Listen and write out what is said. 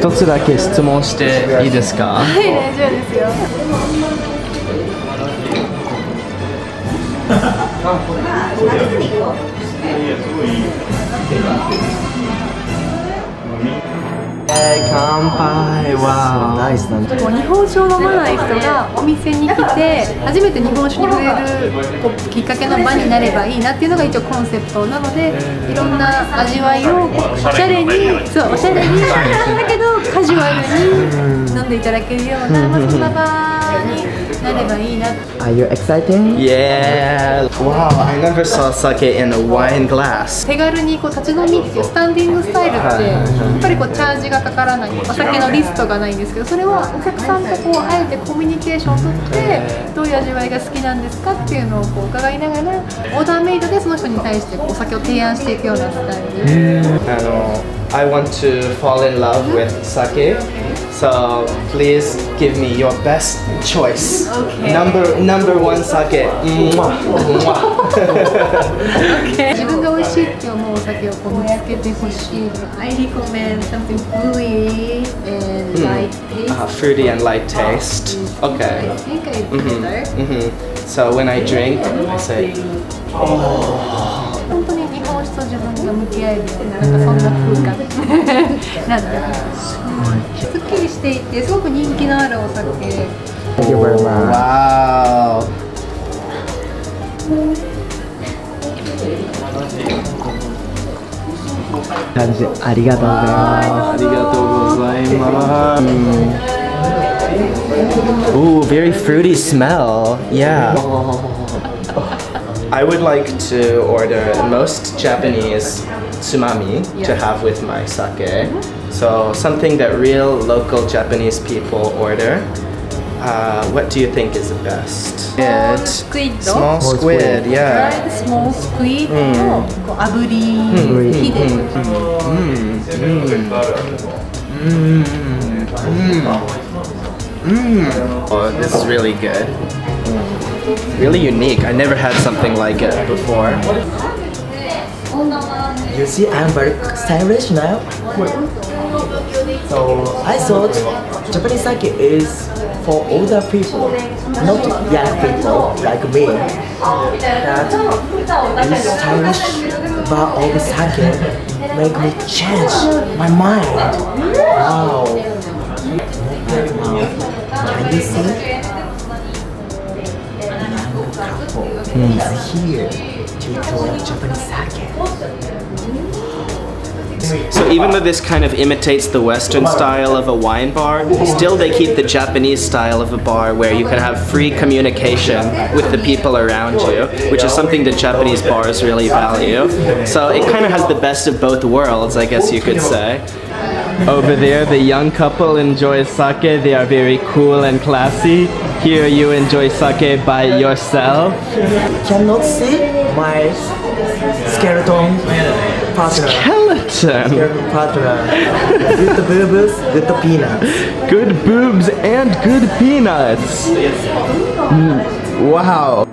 一つだけ質問していいですか？はい大丈夫ですよ 乾杯わナイスなんだ日本酒を飲まない人がお店に来て初めて日本酒に触れるきっかけの場になればいいなっていうのが一応コンセプトなのでいろんな味わいをおしゃれにそうおしゃれにだけどカジュアルに飲んでいただけるような、まあ、そんな場になればいいな Are you excited? Yeah! Wow, I never saw sake in a wine glass. 手軽にこう立ち飲みっていうスタンディングスタイルってりこうチャージがかからないお酒のリストがないんですけどそれはお客さんとこうあえてコミュニケーションをとってどういう味わいが好きなんですかっていうのをこう伺いながらオーダーメイドでその人に対してこうお酒を提案していくようなスタイル。で And, I want to fall in love with sake. So please give me your best choice. Okay. Number number one sake. Mwah, mwah. 自分が美味しいって思うお酒をこう見つけてほしい I recommend something fruity and light taste Uh, fruity and light taste. I Okay. think I better hmm So when I drink, I say, 本 当に日本酒と自分が向き合えるようななんかそんな風感なんだすっきりしていてすごく人気のあるお酒.感じありがとうございまありがとうございます。Ooh, very fruity smell. Yeah. I would like to order most Japanese tsumami yes. to have with my sake. Mm -hmm. So something that real local Japanese people order. Uh, what do you think is the best? Squid. squid small squid, yeah. Small squid. Mm. Aburi. Mm. Mm. Oh, this is really good. Really unique. I never had something like it before. You see, I'm very stylish now. So I thought Japanese sake is for older people, not young people like me. That is stylish all the sake make me change my mind. Wow. Wow. Can you see? Couple is here to enjoy Japanese sake. So even though this kind of imitates the Western style of a wine bar, still they keep the Japanese style of a bar where you can have free communication with the people around you, which is something that Japanese bars really value. So it kind of has the best of both worlds, I guess you could say. Over there, the young couple enjoys sake. They are very cool and classy. Here, you enjoy sake by yourself. Cannot see my skeleton partner. Skeleton! Skeleton partner. with the boo-boos, with the peanuts. Good boobs and good peanuts. Mm, Wow.